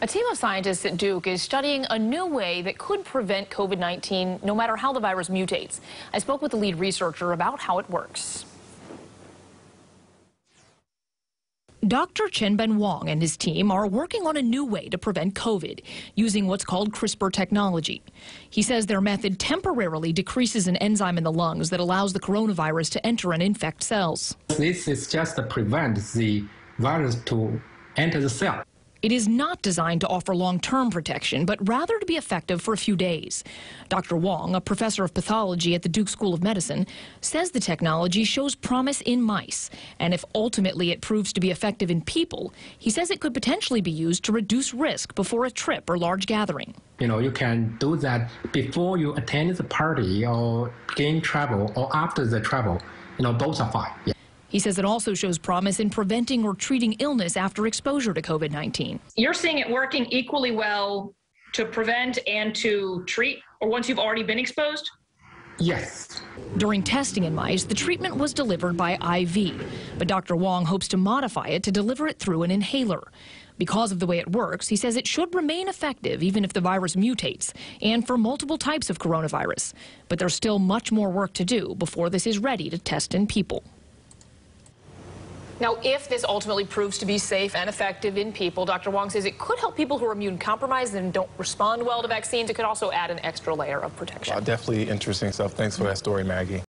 A team of scientists at Duke is studying a new way that could prevent COVID-19 no matter how the virus mutates. I spoke with the lead researcher about how it works. Dr. Qianben Wang and his team are working on a new way to prevent COVID using what's called CRISPR technology. He says their method temporarily decreases an enzyme in the lungs that allows the coronavirus to enter and infect cells. This is just to prevent the virus to enter the cell. It is not designed to offer long-term protection, but rather to be effective for a few days. Dr. Wong, a professor of pathology at the Duke School of Medicine, says the technology shows promise in mice. And if ultimately it proves to be effective in people, he says it could potentially be used to reduce risk before a trip or large gathering. You know, you can do that before you attend the party or begin travel or after the travel. You know, both are fine. Yeah. He says it also shows promise in preventing or treating illness after exposure to COVID 19. You're seeing it working equally well to prevent and to treat, or once you've already been exposed? Yes. During testing in mice, the treatment was delivered by IV, but Dr. Wang hopes to modify it to deliver it through an inhaler. Because of the way it works, he says it should remain effective even if the virus mutates, and for multiple types of coronavirus. But there's still much more work to do before this is ready to test in people. Now, if this ultimately proves to be safe and effective in people, Dr. Wong says it could help people who are immune compromised and don't respond well to vaccines. It could also add an extra layer of protection. definitely interesting stuff. Thanks for that story, Maggie.